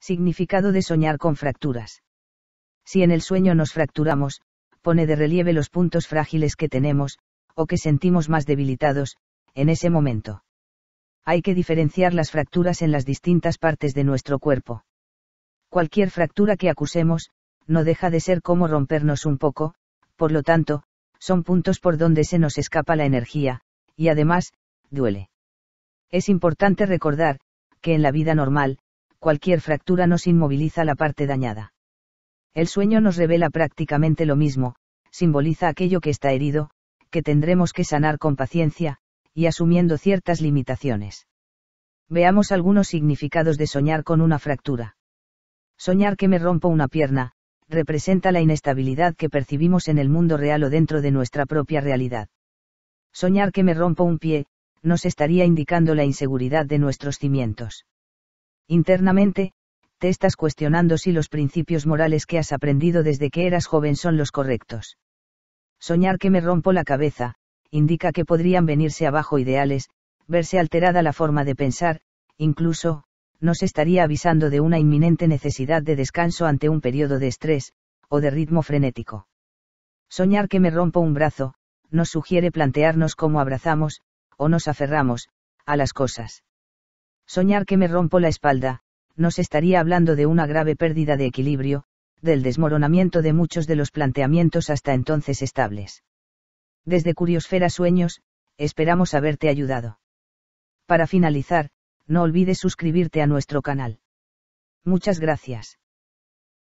Significado de soñar con fracturas. Si en el sueño nos fracturamos, pone de relieve los puntos frágiles que tenemos, o que sentimos más debilitados, en ese momento. Hay que diferenciar las fracturas en las distintas partes de nuestro cuerpo. Cualquier fractura que acusemos, no deja de ser como rompernos un poco, por lo tanto, son puntos por donde se nos escapa la energía, y además, duele. Es importante recordar, que en la vida normal, cualquier fractura nos inmoviliza la parte dañada. El sueño nos revela prácticamente lo mismo, simboliza aquello que está herido, que tendremos que sanar con paciencia, y asumiendo ciertas limitaciones. Veamos algunos significados de soñar con una fractura. Soñar que me rompo una pierna, representa la inestabilidad que percibimos en el mundo real o dentro de nuestra propia realidad. Soñar que me rompo un pie, nos estaría indicando la inseguridad de nuestros cimientos. Internamente, te estás cuestionando si los principios morales que has aprendido desde que eras joven son los correctos. Soñar que me rompo la cabeza, indica que podrían venirse abajo ideales, verse alterada la forma de pensar, incluso, nos estaría avisando de una inminente necesidad de descanso ante un periodo de estrés, o de ritmo frenético. Soñar que me rompo un brazo, nos sugiere plantearnos cómo abrazamos, o nos aferramos, a las cosas. Soñar que me rompo la espalda, nos estaría hablando de una grave pérdida de equilibrio, del desmoronamiento de muchos de los planteamientos hasta entonces estables. Desde Curiosfera Sueños, esperamos haberte ayudado. Para finalizar, no olvides suscribirte a nuestro canal. Muchas gracias.